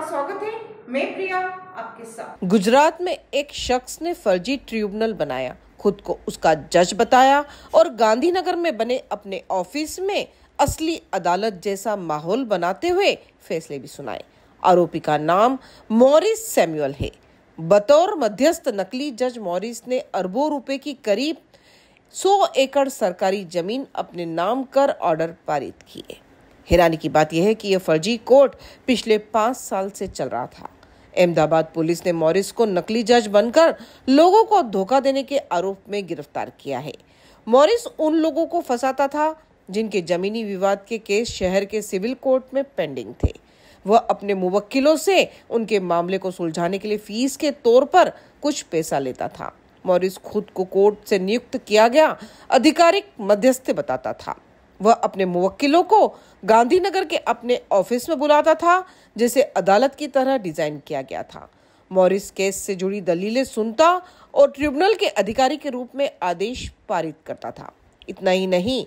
आपका स्वागत है। मैं प्रिया, आपके साथ। गुजरात में एक शख्स ने फर्जी ट्रिब्यूनल बनाया। खुद को उसका जज बताया और गांधीनगर में बने अपने ऑफ़िस में असली अदालत जैसा माहौल बनाते हुए फैसले भी सुनाए। आरोपी का नाम मॉरिस सैमुअल है। बतौर मध्यस्थ नकली जज मॉरिस ने अरबों रुपए की करीब 100 एकड़ सरकारी ज़मीन अपने नाम कर ऑर्डर पारित किए। हैरानी की बात यह है कि यह फर्जी कोर्ट पिछले पाँच साल से चल रहा था। अहमदाबाद पुलिस ने मॉरिस को नकली जज बनकर लोगों को धोखा देने के आरोप में गिरफ़्तार किया है। मॉरिस उन लोगों को फंसाता था जिनके जमीनी विवाद के केस शहर के सिविल कोर्ट में पेंडिंग थे। वह अपने मुवक्किलों से उनके मामले को सुलझाने के लिए फ़ीस के तौर पर कुछ पैसा लेता था। मॉरिस खुद को कोर्ट से नियुक्त किया गया, आधिकारिक मध्यस्थ बताता था। वह अपने मुवक्किलों को गांधीनगर के अपने ऑफ़िस में बुलाता था, जिसे अदालत की तरह डिज़ाइन किया गया था। मॉरिस केस से जुड़ी दलीलें सुनता और ट्रिब्यूनल के अधिकारी के रूप में आदेश पारित करता था। इतना ही नहीं,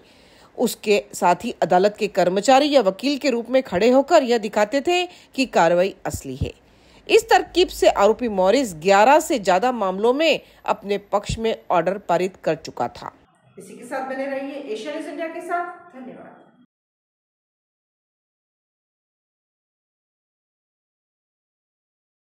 उसके साथ ही अदालत के कर्मचारी या वकील के रूप में खड़े होकर यह दिखाते थे कि कार्रवाई असली है। इस तरकीब से आरोपी मॉरिस 11 से ज़्यादा मामलों में अपने पक्ष में ऑर्डर पारित कर चुका था। इसी के साथ बने रहिए। एशिया इंडिया के साथ धन्यवाद।